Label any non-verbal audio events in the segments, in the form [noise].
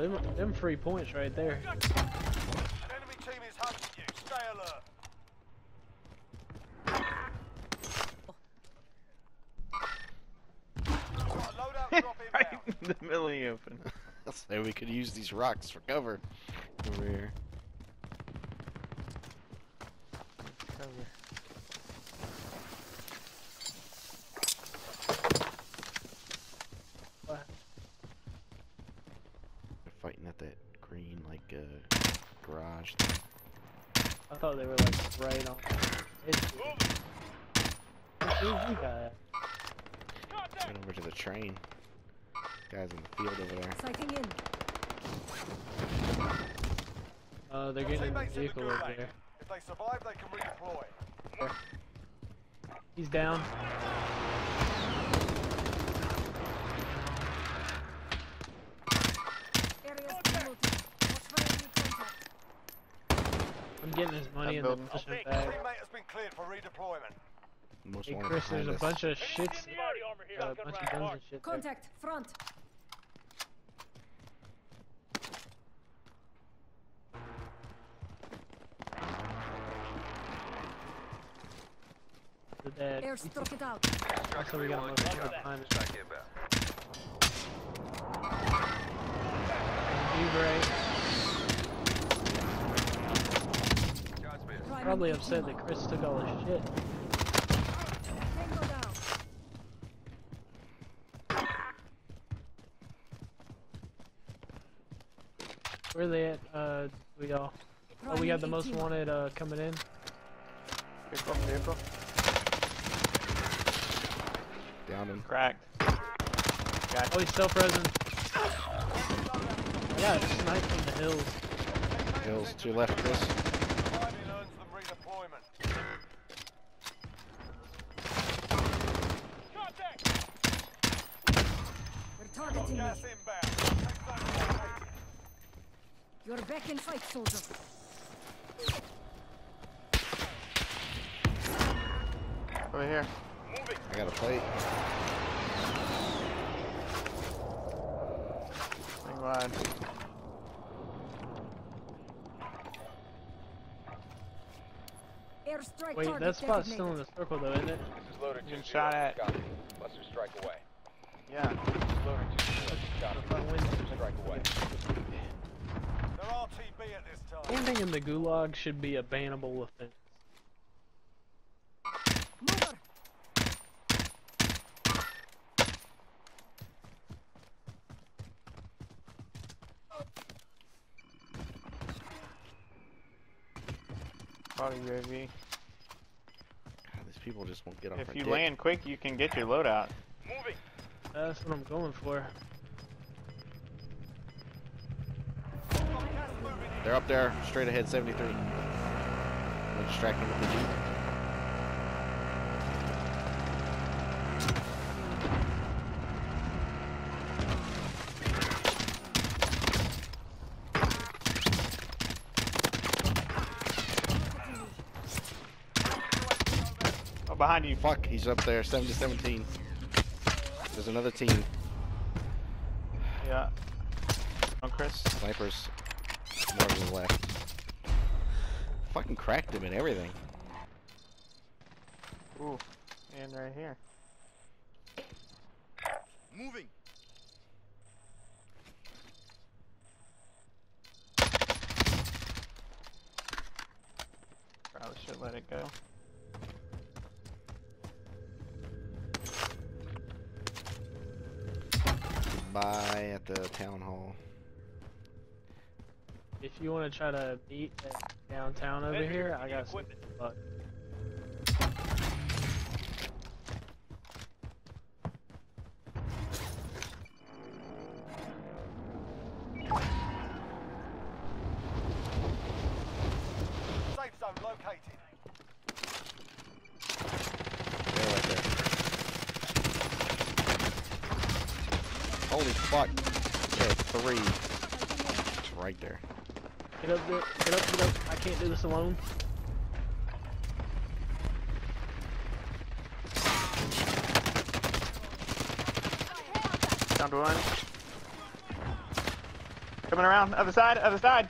them all. Them, them free points right there. An enemy team is hunting you. Stay alert. Got a loadout drop right in the middle of the open. [laughs] so we could use these rocks for cover over here. Cover. What? They're fighting at that green like uh, garage. thing. I thought they were like right on. It's, Where's guy? Went over to the train. Guys in the field over there. Sighting in. Uh, they're getting in the the vehicle over there. If they survive, they can redeploy. He's down. Area's promoted. Watch for enemy contact. I'm getting his money I'm in the building. mission Teammate has been cleared for redeployment. Most Hey Chris, there's a bunch of shits. Uh, a bunch of guns and shit there. Contact. Front. The dead. Air struck it out. Also, we got most of the behind us. Bray. Priming Probably upset that Chris took all his shit. Tango down. Where are they at? Uh, we all. Oh, we got the most wanted uh, coming in. Vehicle, vehicle. Down him. Cracked. Oh, he's still present. I got sniped from the hills. Hills to your left, Chris. Soldier. Over here. I got a plate. Swing wide. Airstrike Wait, that spot's designated. still in the circle though, isn't it? This is loader Getting shot at. Copy. Cluster strike away. Yeah. Loader 2 Copy. If I win, Cluster strike away. They're RTB at this time. Camping in the gulag should be a bannable offense. Mover. Body UAV. God, these people just won't get off If you dick. land quick, you can get your loadout. Moving. That's what I'm going for. They're up there, straight ahead, 73. We're distracting with the Jeep. Oh, behind you. Fuck, he's up there, 7 to 17. There's another team. Yeah. Oh, Chris. Snipers. More left. Fucking cracked him and everything. Ooh. And right here. Moving. Probably should let it go. Bye at the town hall. If you want to try to beat at downtown over here, I got some fuck. Safe zone located. They're right there. Holy fuck. There are three. It's right there. Get up, there. get up, get up. I can't do this alone. Down to one. Coming around, other side, other side.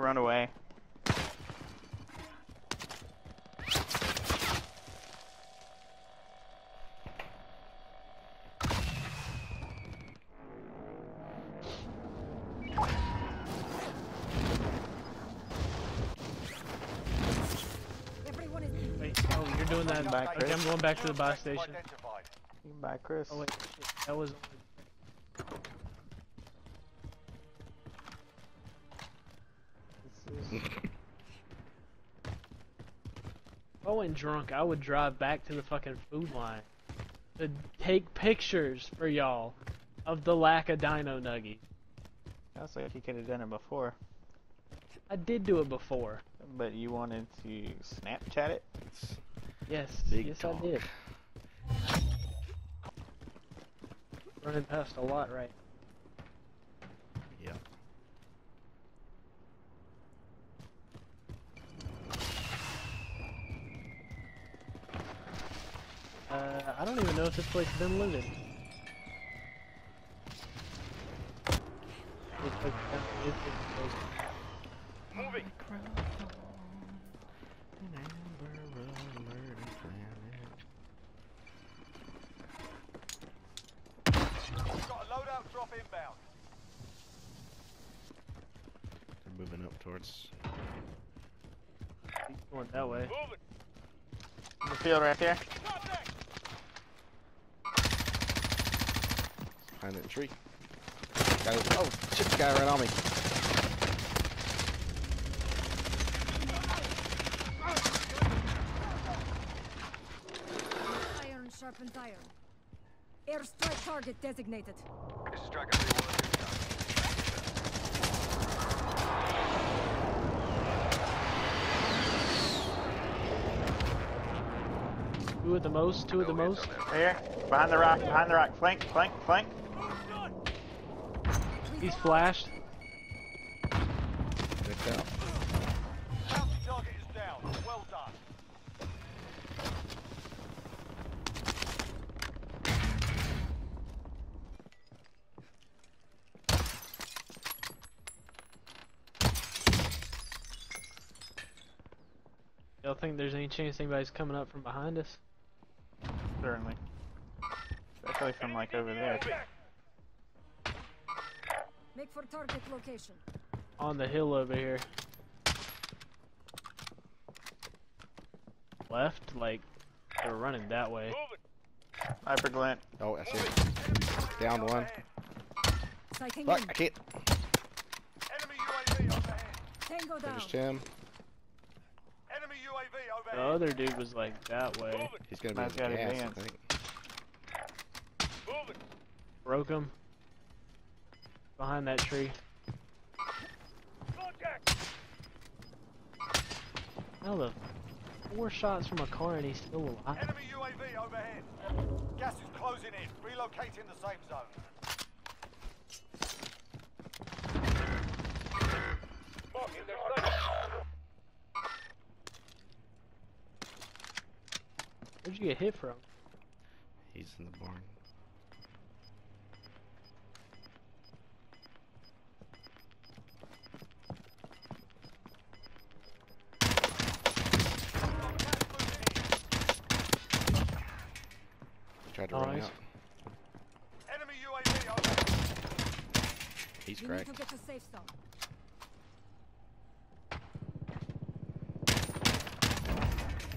Run away. Everyone is Wait, oh, you're doing that Back, Okay, I'm going back to the bus station. Identified. You can buy Chris. Oh wait, shit, that was. I went drunk, I would drive back to the fucking food line to take pictures for y'all of the lack of dino nuggies. Sounds like you could have done it before, I did do it before. but you wanted to Snapchat it. Yes, Big yes talk. I did. Running past a lot right. yeah. I don't even know if this place been looted. It took down- it Moving. Got a loadout drop inbound. They're moving up towards. He's going that way. Moving. The field right there. Behind that tree. Guy was- oh, shit, the guy right on me. iron sharpens iron. Airstrike target designated. This is Dragon 3 Two at the most, two at the most. Here. Behind the rock, behind the rock. Flank, flank, flank. He's flashed. Checked out. Bounty target is down. Well done. Y'all think there's any chance anybody's coming up from behind us? Certainly. Especially from like over there. Make for target location. On the hill over here. Left? Like, they're running that way. Hyper glint. Oh, I see it. Down one. Sighting Fuck, in. I can't. Enemy UAV. Tango down. Finished him. Enemy UAV The other dude was like that way. He's gonna be Man's in got gas, I think. Moving. Broke him. Behind that tree. Contact. How the four shots from a car and he's still alive? Enemy UAV overhead. Gas is closing in. Relocating the safe zone. Marking their safe. Where'd you get hit from? He's in the barn. He tried to run Nice. out. Enemy UAV overhead. He's You need to get to safe zone.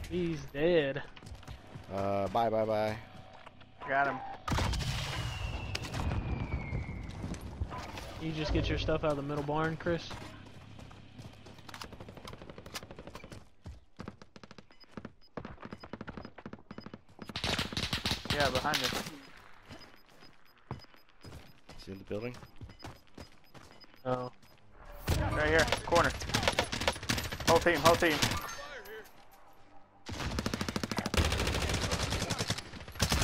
He's dead. Uh, bye, bye, bye. Got him. You just get your stuff out of the middle barn, Chris? Yeah, behind us. He's in the building. Right here, corner. Whole team, whole team.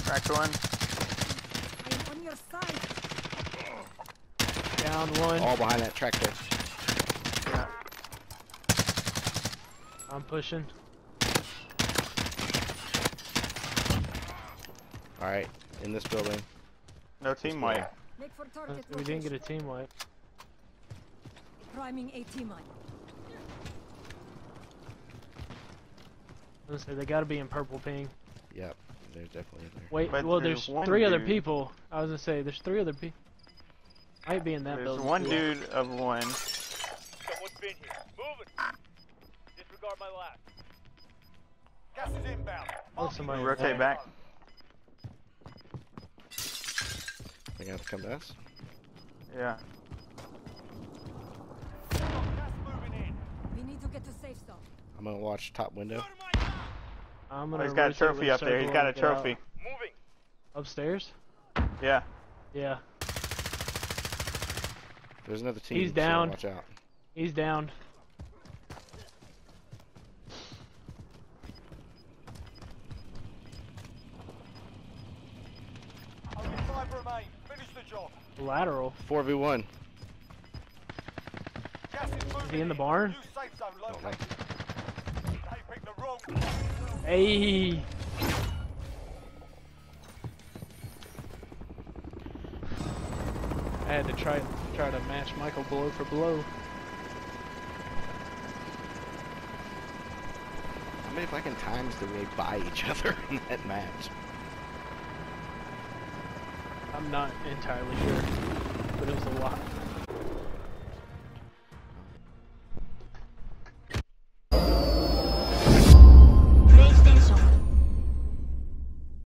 Cracked one. I am on your side. Down one. All behind that tractor. Yeah. I'm pushing. Alright, in this building. No team wipe. Make for Uh, target We didn't get a team wipe. Priming AT mine. I was gonna say they gotta be in purple ping. Yep, they're definitely in there. Wait, But well, there's there's one three other dude. people. I was gonna say there's three other people. Might be in that There's building. one too. dude of one. Someone's been here. Moving. Disregard my last. Gas is inbound. Oh, Marking somebody- Rotate safe back. zone. They're gonna have to come to us. Yeah. Got gas moving in. We need to get to safe zone. I'm gonna watch top window. I'm Oh, gonna he's got a trophy up there. He's got a and get out. trophy. Moving. Upstairs? Yeah. Yeah. There's another team. He's so down. Watch out. He's down. Only five remain. Finish the job. Lateral. 4v1. Is he in the barn? New Don't know. located. They picked the wrong. Hey. I had to try try to match Michael blow for blow. How many fucking times did we buy each [laughs] other in that match? I'm not entirely sure, but it was a lot.